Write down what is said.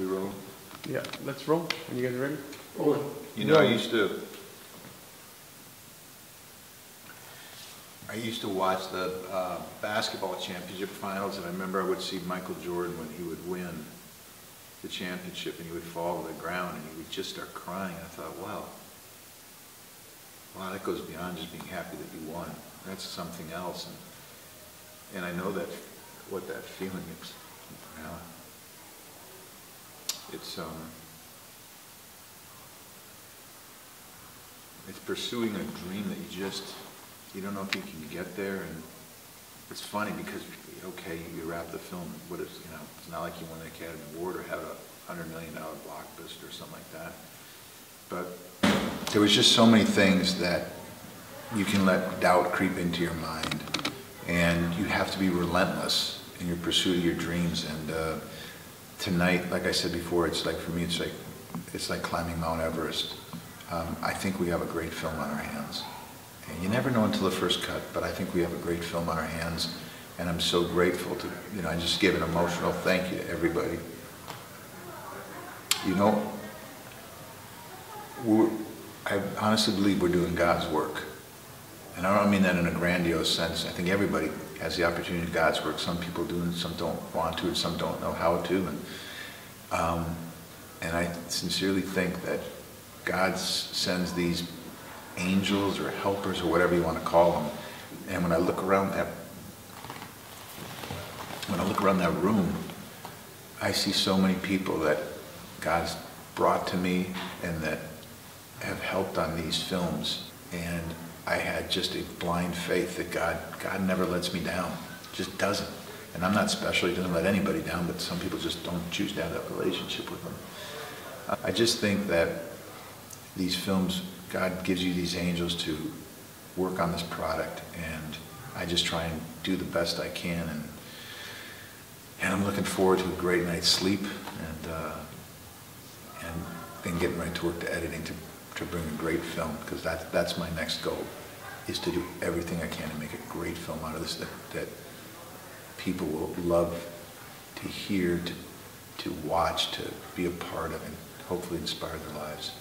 We roll? Yeah, let's roll. Are you guys ready? Roll. You know, I used to, I used to watch the uh, basketball championship finals, and I remember I would see Michael Jordan when he would win the championship, and he would fall to the ground, and he would just start crying. I thought, wow, wow, that goes beyond just being happy that you won. That's something else, and, and I know that, what that feeling is. You know? It's, um, it's pursuing a dream that you just, you don't know if you can get there, and it's funny because, okay, you wrap the film, what is, you know, it's not like you won the Academy Award or had a hundred million dollar blockbuster or something like that. But there was just so many things that you can let doubt creep into your mind, and you have to be relentless in your pursuit of your dreams. And uh, tonight, like I said before, it's like for me, it's like it's like climbing Mount Everest. Um, I think we have a great film on our hands. And you never know until the first cut, but I think we have a great film on our hands. And I'm so grateful to, you know, I just give an emotional thank you to everybody. You know, I honestly believe we're doing God's work. And I don't mean that in a grandiose sense. I think everybody has the opportunity to God's work. Some people do and some don't want to and some don't know how to. And, um, and I sincerely think that God sends these angels or helpers or whatever you want to call them. And when I look around that, when I look around that room, I see so many people that God's brought to me and that have helped on these films. And I had just a blind faith that God, God never lets me down, just doesn't. And I'm not special, he doesn't let anybody down, but some people just don't choose to have that relationship with him. I just think that these films, God gives you these angels to work on this product, and I just try and do the best I can, and and I'm looking forward to a great night's sleep, and uh, and then getting right to work to editing to to bring a great film, because that that's my next goal, is to do everything I can to make a great film out of this that that people will love to hear, to to watch, to be a part of, and hopefully inspire their lives.